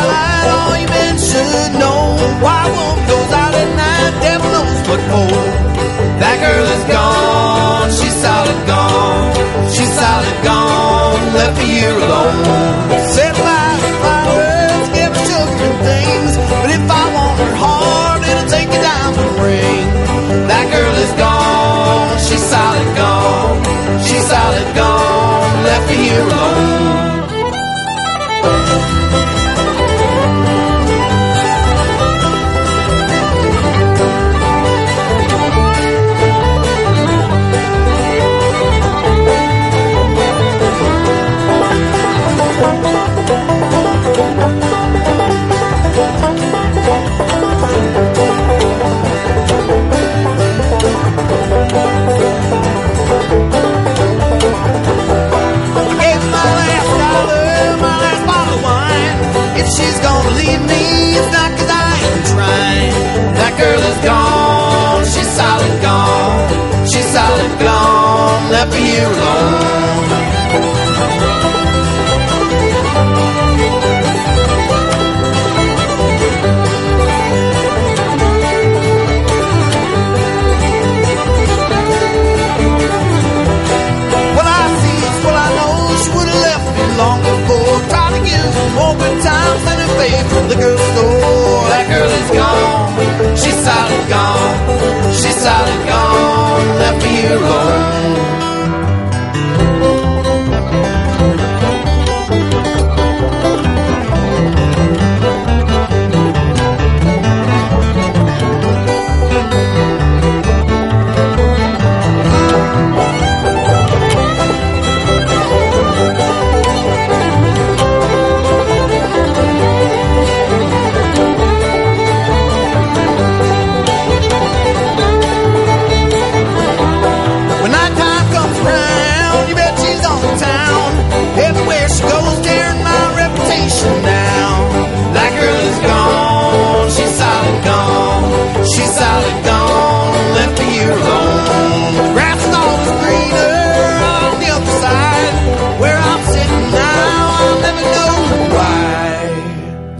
I men should know. Why won't those out at night devils look for? it means not cause I am trying. That girl is gone, she's solid gone, she's solid gone, left for you alone.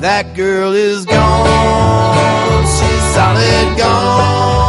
That girl is gone, she's solid gone.